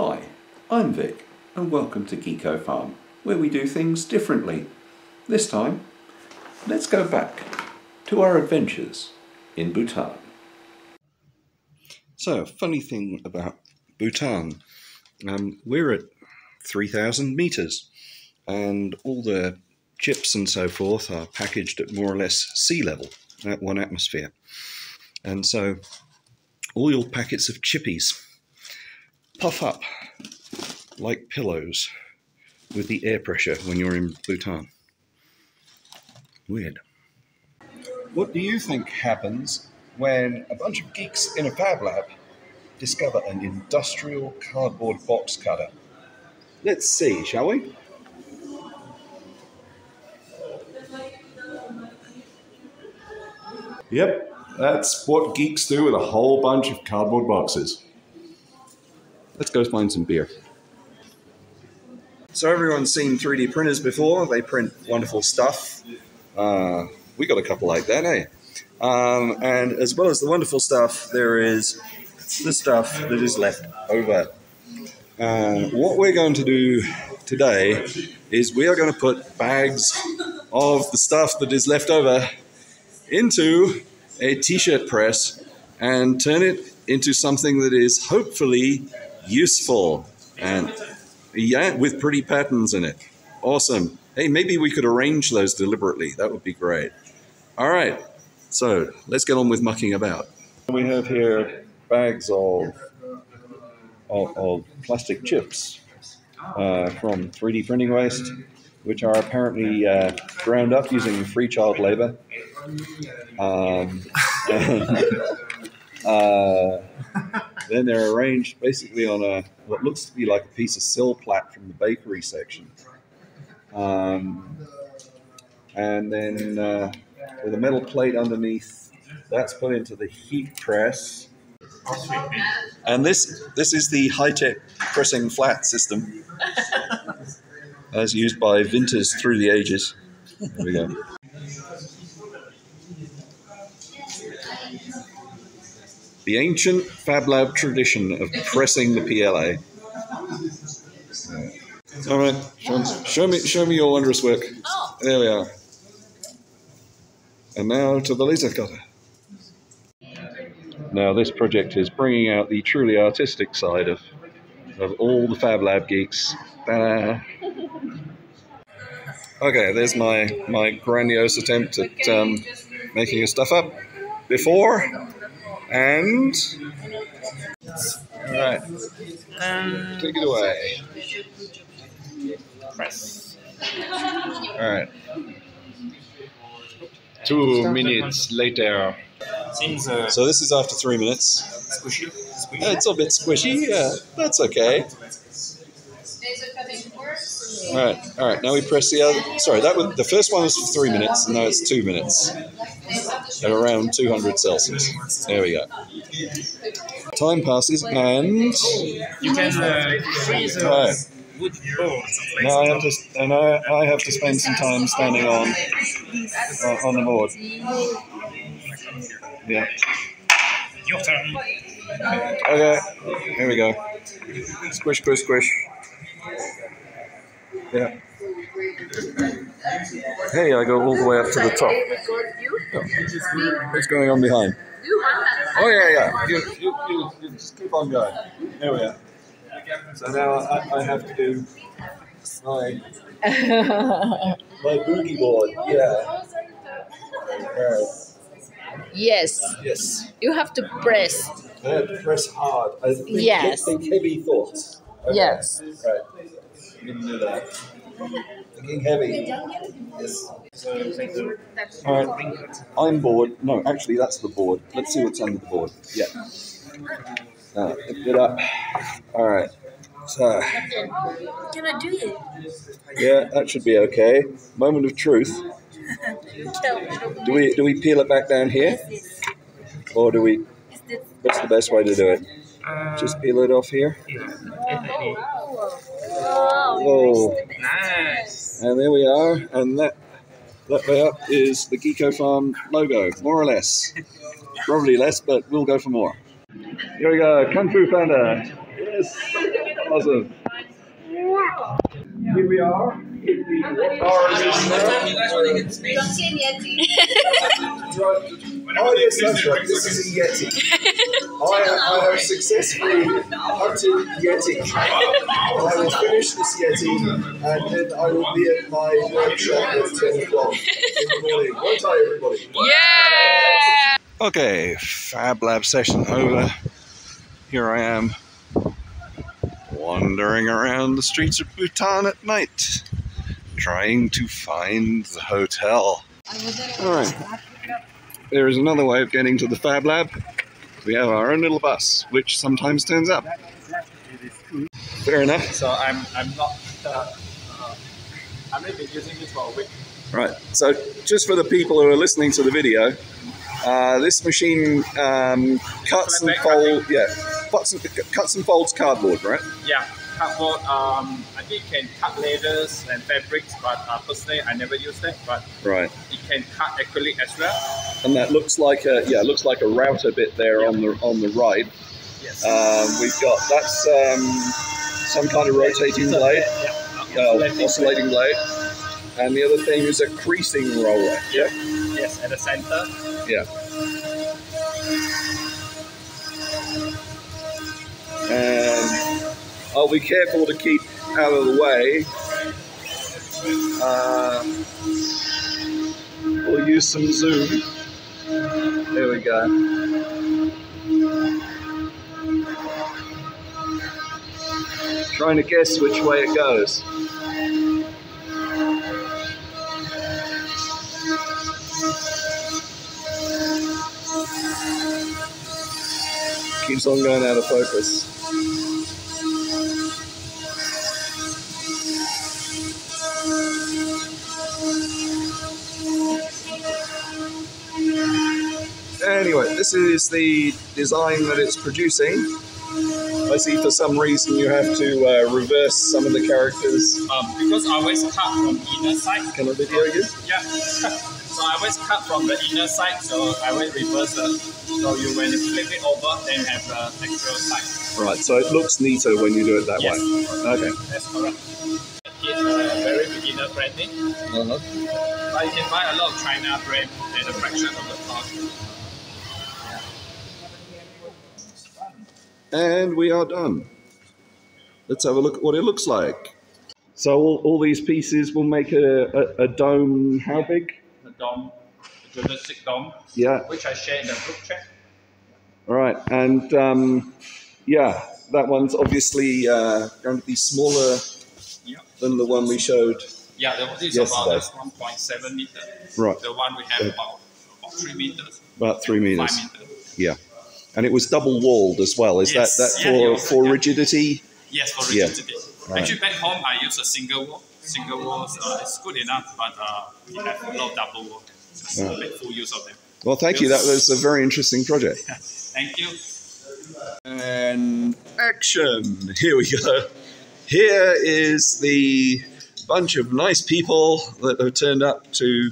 Hi, I'm Vik, and welcome to Geeko Farm, where we do things differently. This time, let's go back to our adventures in Bhutan. So, funny thing about Bhutan, um, we're at 3,000 meters, and all the chips and so forth are packaged at more or less sea level, at one atmosphere. And so, all your packets of chippies puff up like pillows with the air pressure when you're in Bhutan. Weird. What do you think happens when a bunch of geeks in a fab lab discover an industrial cardboard box cutter? Let's see, shall we? Yep, that's what geeks do with a whole bunch of cardboard boxes. Let's go find some beer. So everyone's seen 3D printers before. They print wonderful stuff. Uh, we got a couple like that, eh? Um, and as well as the wonderful stuff, there is the stuff that is left over. Uh, what we're going to do today is we are going to put bags of the stuff that is left over into a t-shirt press and turn it into something that is hopefully useful and yeah, with pretty patterns in it. Awesome. Hey, maybe we could arrange those deliberately. That would be great. All right. So let's get on with mucking about. We have here bags of of, of plastic chips uh, from 3D printing waste, which are apparently uh, ground up using free child labor. Um, uh, then they're arranged basically on a what looks to be like a piece of Silpat from the bakery section. Um, and then uh, with a metal plate underneath, that's put into the heat press. And this this is the high tech pressing flat system, as used by Vinters through the ages. There we go. The ancient Fab Lab tradition of pressing the PLA. All right, show, show me show me your wondrous work. There we are. And now to the laser cutter. Now this project is bringing out the truly artistic side of of all the Fab Lab geeks. Ta-da. Okay, there's my my grandiose attempt at um, making your stuff up before and all right, Um, take it away. press. All right. Two minutes later. Seems uh, So this is after three minutes. squishy. squishy. Yeah, It's a bit squishy. Yeah, that's okay. All right, all right. Now we press the other. Sorry, that was the first one was for three minutes, and now it's two minutes at around 200 Celsius. There we go. Time passes, and You can uh, freeze a Right. wood board. now I have to and I, I have to spend some time standing on uh, on the board. Yeah. Your turn. Okay. Here we go. Squish, squish, squish. Yeah. Hey, I go all the way up to the top. What's going on behind? Oh yeah, yeah. You, you, you, you just keep on going. There we are. So now I, I have to do my my boogie board. Yeah. Right. Yes, Yes. you have to press. I have to press hard. I think, Yes. think heavy thoughts. Okay. Yes. Right. We can do that. Thinking heavy. Yes. All right. I'm bored. No, actually, that's the board. Let's see what's under the board. Yeah. Uh, lift it up. All right. So, Can I do it? yeah, that should be okay. Moment of truth. Do we do we peel it back down here, or do we? What's the best way to do it? Uh, Just peel it off here. Any- Whoa. Nice. And there we are. And that that way up is the Geeko Farm logo, more or less. Probably less, but we'll go for more. Here we go, Kung Fu Panda. Yes. Awesome. Here we are Oh yes, that's right. This is a Yeti. I, I have successfully hunted Yeti. I will finish this Yeti and then I will be at my workshop at 10 o'clock in the morning. Won't I, everybody? Yeah! Okay, Fab Lab session over. Here I am wandering around the streets of Bhutan at night, trying to find the hotel. Alright, there is another way of getting to the Fab Lab. We have our own little bus, which sometimes turns up. Fair enough. So I'm I'm not. Uh, uh, I've been using this for a week. Right. So, just for the people who are listening to the video, uh, this machine um, cuts and folds. Yeah, cuts and, cuts and folds cardboard. Right. Yeah, cardboard. Um, I think it can cut leathers and fabrics, but uh, personally I never used that. But Right. it can cut acrylic as well. And that looks like a yeah, looks like a router bit there on the on the right. Yes. Um, we've got that's um, some kind of rotating blade, Yeah. uh, oscillating blade, and the other thing is a creasing roller. Yeah. Yes, at the center. Yeah. And I'll be careful to keep out of the way. Uh, we'll use some zoom. There we go. Trying to guess which way it goes. Keeps on going out of focus. Anyway, this is the design that it's producing. I see for some reason you have to uh, reverse some of the characters. Um, because I always cut from inner side. Can I video you? Yeah. so I always cut from the inner side, so I will reverse it. So you when you flip it over, then have the actual side. Right, so it looks neater when you do it that Yes. way. Okay. That's correct. It's uh, very beginner friendly, Uh-huh. but you can buy a lot of China brand at a fraction of the cost. And we are done. Let's have a look at what it looks like. So all, all these pieces will make a, a, a dome. How big? The dome, the geodesic dome, Yeah. which I share in the group chat. All right. And um, yeah, that one's obviously uh, going to be smaller Yeah. than the one we showed. Yeah, the, this is Yesterday. about 1.7 meter. Right. The one we have about, about 3 meters, About three 5 meters. meters. Yeah. And it was double walled as well. Is Yes. that that Yeah, for, yeah. for rigidity? Yes, for Yeah. rigidity. Right. Actually, back home I use a single wall. Single walls uh, is good enough, but uh, we have a lot of double wall. Just Right. make full use of them. Well, thank you. That was a very interesting project. Thank you. And action! Here we go. Here is the bunch of nice people that have turned up to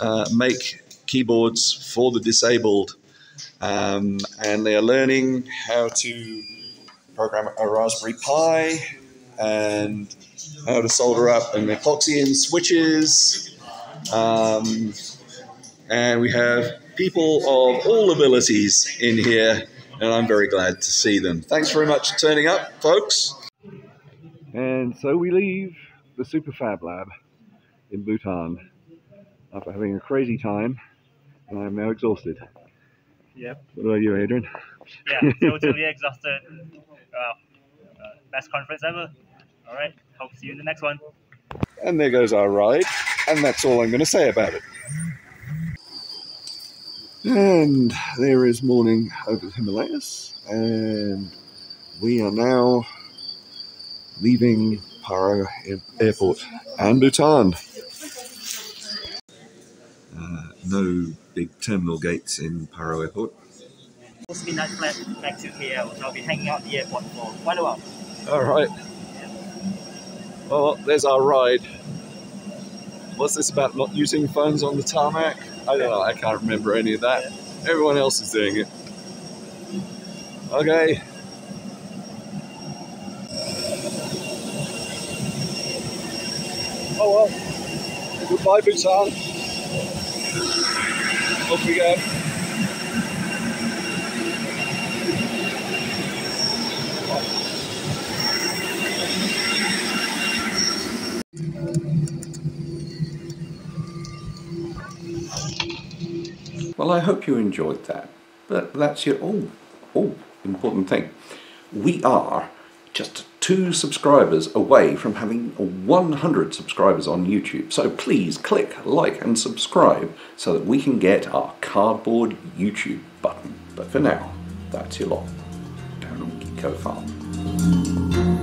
uh, make keyboards for the disabled. Um, and they are learning how to program a Raspberry Pi and how to solder up an epoxy in switches. Um, and we have people of all abilities in here, and I'm very glad to see them. Thanks very much for turning up, folks. And so we leave the Super Fab Lab in Bhutan after having a crazy time, and I'm now exhausted. Yep. What about you, Adrian? Yeah, totally exhausted. Wow. Uh, best conference ever. All right. Hope to see you in the next one. And there goes our ride, and that's all I'm going to say about it. And there is morning over the Himalayas, and we are now leaving Paro Airport and Bhutan no big terminal gates in Paro Airport. We'll spin that flat back to KL, I'll be hanging out the airport for quite a while. All right. Yeah. Well, there's our ride. What's this about not using phones on the tarmac? I don't know, I can't remember any of that. Yeah. Everyone else is doing it. Okay. Oh well. Goodbye, Bhutan. Off we go. Well, I hope you enjoyed that. But that's your oh, oh, important thing. We are just two subscribers away from having 100 subscribers on YouTube. So please click like and subscribe so that we can get our cardboard YouTube button. But for now, that's your lot down on Geeko Farm.